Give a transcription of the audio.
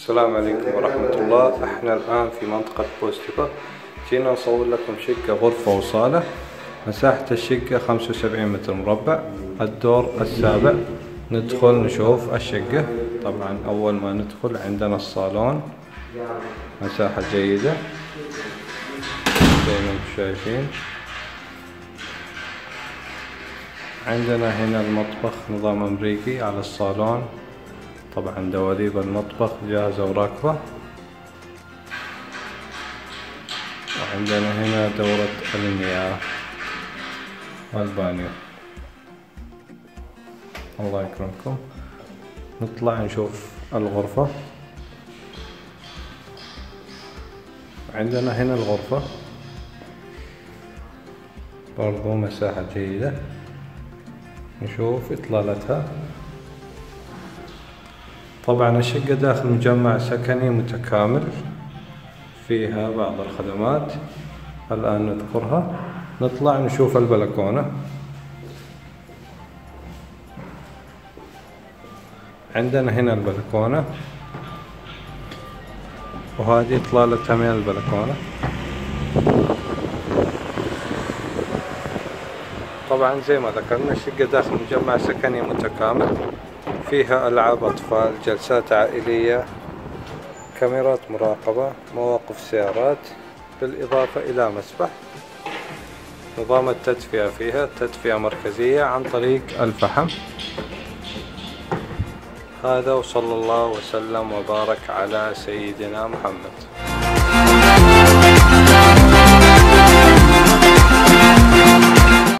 السلام عليكم ورحمة الله. إحنا الآن في منطقة بوستفا جينا نصور لكم شقة غرفة وصالة. مساحة الشقة خمسة وسبعين متر مربع. الدور السابع. ندخل نشوف الشقة. طبعا أول ما ندخل عندنا الصالون. مساحة جيدة. زي ما أنتم شايفين. عندنا هنا المطبخ نظام أمريكي على الصالون. طبعا دواليب المطبخ جاهزة وراكبة وعندنا هنا دورة المياه والبانيو الله يكرمكم. نطلع نشوف الغرفة. عندنا هنا الغرفة. برضو مساحة جيدة. نشوف إطلالتها. طبعا الشقة داخل مجمع سكني متكامل فيها بعض الخدمات الآن نذكرها. نطلع نشوف البلكونة. عندنا هنا البلكونة وهذه إطلالتها من البلكونة. طبعا زي ما ذكرنا الشقة داخل مجمع سكني متكامل. فيها ألعاب أطفال جلسات عائلية كاميرات مراقبة مواقف سيارات بالإضافة إلى مسبح. نظام التدفئة فيها تدفئة مركزية عن طريق الفحم. هذا وصلى الله وسلم وبارك على سيدنا محمد.